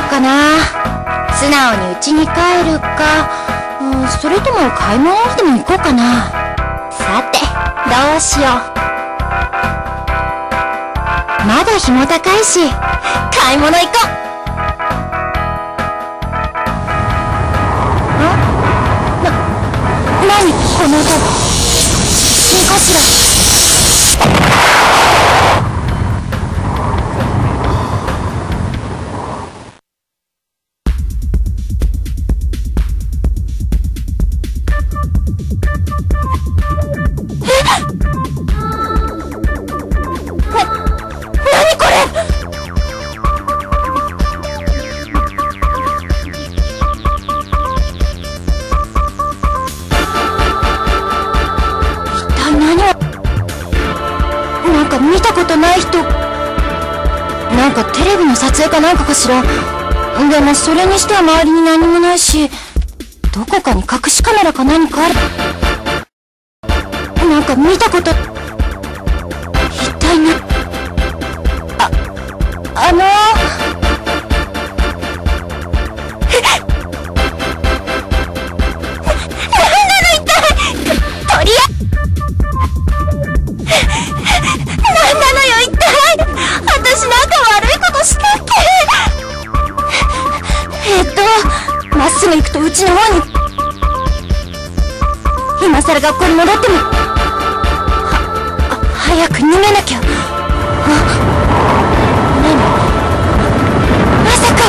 ようかな。素直に家に帰るか、うん、それとも買い物でも行こうかな。さてどうしよう。まだ日も高いし買い物行こう。あな何？この音。地震かしら？ことない人。なんかテレビの撮影かなんかかしら。でもそれにしては周りに何もないしどこかに隠しカメラか何かある。なんか見たこと。一体な。ああの。なんなの一体とりあえなっすぐ行くとうちの方に。今さら学校に戻っても。はあ早く逃げなきゃ。あ何？まさか。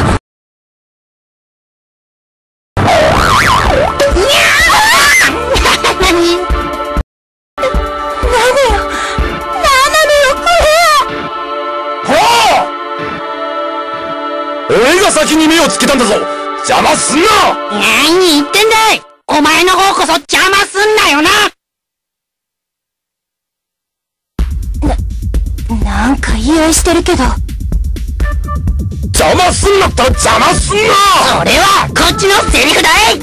俺が先に目をつけたんだぞ邪魔すんな！何言ってんだい！お前の方こそ邪魔すんなよな！なんか言い合いしてるけど。邪魔すんなったら邪魔すんな！それはこっちのセリフだい！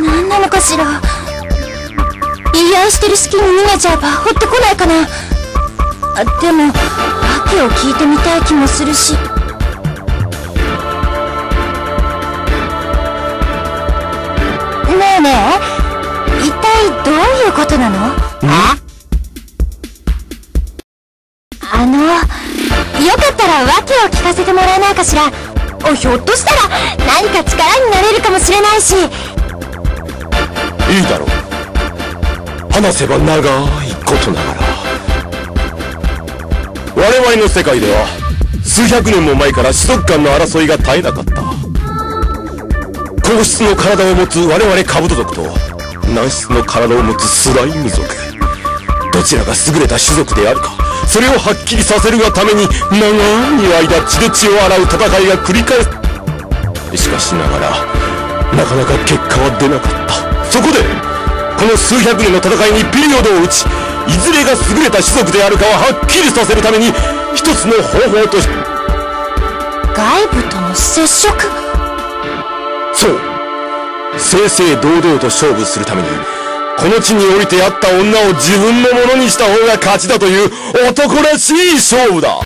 何なのかしら？言い合いしてる隙に逃げちゃえば追ってこないかな？あでも訳を聞いてみたい気もするしねえ一体どういうことなの？ああのよかったら訳を聞かせてもらえないかしら？おひょっとしたら何か力になれるかもしれないし。いいだろう。話せば長いことながら。我々の世界では数百年も前から種族間の争いが絶えなかった硬質の体を持つ我々カブト族と軟質の体を持つスライム族。どちらが優れた種族であるかそれをはっきりさせるがために長い間血で血を洗う戦いが繰り返す。しかしながらなかなか結果は出なかった。そこでこの数百年の戦いにピリオドを打ちいずれが優れた種族であるかをはっきりさせるために一つの方法とし外部との接触。そう。正々堂々と勝負するためにこの地に降りてあった女を自分のものにした方が勝ちだという男らしい勝負だ。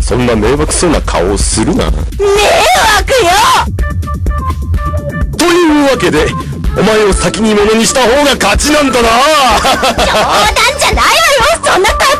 そんな迷惑そうな顔をするな。迷惑よ！というわけでお前を先にものにした方が勝ちなんだな。冗談じゃないわよ！そんな勝手な